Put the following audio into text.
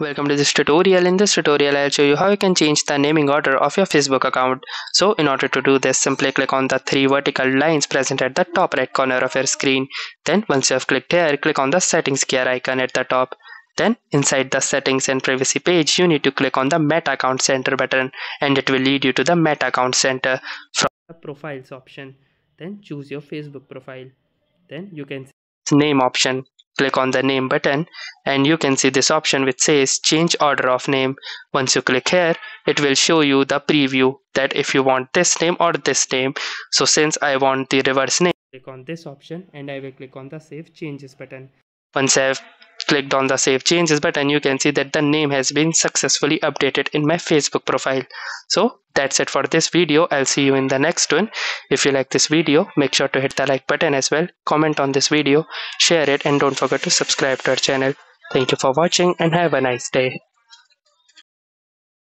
Welcome to this tutorial. In this tutorial, I'll show you how you can change the naming order of your Facebook account. So in order to do this, simply click on the three vertical lines present at the top right corner of your screen. Then once you have clicked here, click on the settings gear icon at the top. Then inside the settings and privacy page, you need to click on the Meta Account Center button and it will lead you to the Meta Account Center. From the profiles option, then choose your Facebook profile. Then you can name option click on the name button and you can see this option which says change order of name. Once you click here it will show you the preview that if you want this name or this name. So since i want the reverse name click on this option and i will click on the save changes button. Once i've clicked on the save changes button you can see that the name has been successfully updated in my facebook profile. So that's it for this video. I'll see you in the next one. If you like this video make sure to hit the like button as well. Comment on this video share it and don't forget to subscribe to our channel. Thank you for watching and have a nice day